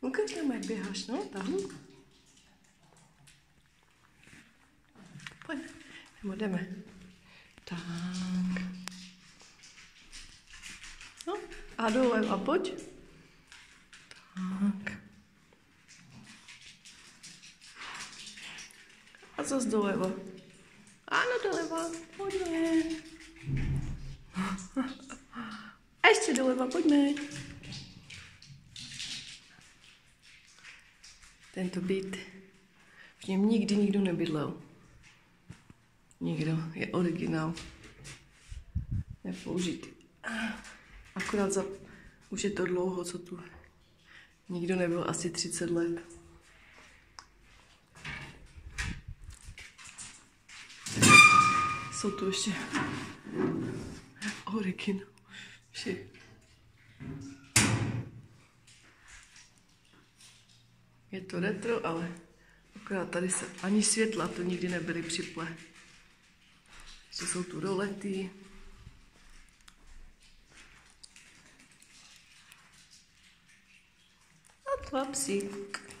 Ukaž nám, jak běháš, no, tam. Pojď, nebo jdeme. Tak. No, a doleva, pojď. Tak. A zase doleva. Ano, doleva, pojďme. A ještě doleva, pojďme. Tento byt, v něm nikdy nikdo nebydlel. Nikdo, je originál. Nepoužitý. Akorát za, už je to dlouho, co tu nikdo nebyl, asi 30 let. Jsou tu ještě originál. Vši. Je to retro, ale akorát tady se ani světla to nikdy nebyly připle. Ještě jsou tu rolety. A dva psík.